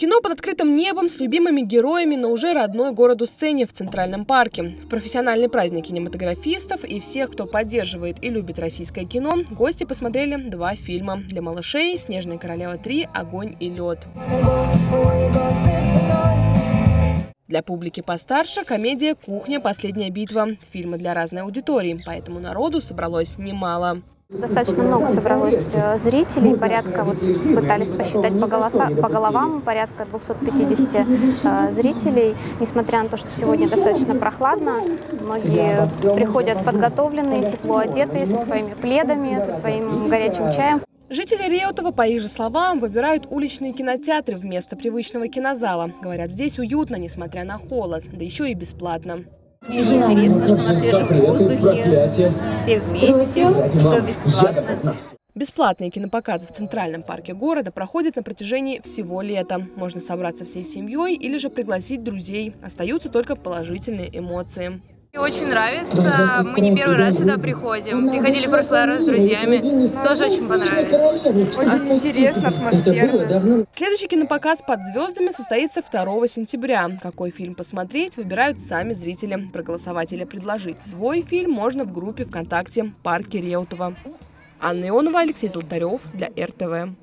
Кино под открытым небом с любимыми героями на уже родной городу сцене в Центральном парке. В профессиональный праздник кинематографистов и всех, кто поддерживает и любит российское кино, гости посмотрели два фильма. Для малышей «Снежная королева 3. Огонь и лед». Для публики постарше комедия «Кухня. Последняя битва». Фильмы для разной аудитории, поэтому народу собралось немало. Достаточно много собралось э, зрителей, порядка, вот пытались посчитать по, голоса, по головам, порядка 250 э, зрителей. Несмотря на то, что сегодня достаточно прохладно, многие приходят подготовленные, тепло одетые, со своими пледами, со своим горячим чаем. Жители Реутова, по их же словам, выбирают уличные кинотеатры вместо привычного кинозала. Говорят, здесь уютно, несмотря на холод, да еще и бесплатно. Мне же интересно, что на свежем воздухе, все вместе, что бесплатно. Бесплатные кинопоказы в Центральном парке города проходят на протяжении всего лета. Можно собраться всей семьей или же пригласить друзей. Остаются только положительные эмоции. Мне очень нравится. Мы не первый раз сюда приходим. Приходили в прошлый раз с друзьями. Тоже очень понравилось. Очень интересно, атмосферно. Следующий кинопоказ «Под звездами» состоится 2 сентября. Какой фильм посмотреть, выбирают сами зрители. Проголосовать или предложить свой фильм можно в группе ВКонтакте «Парки Реутова». Анна Ионова, Алексей Золотарев для РТВ.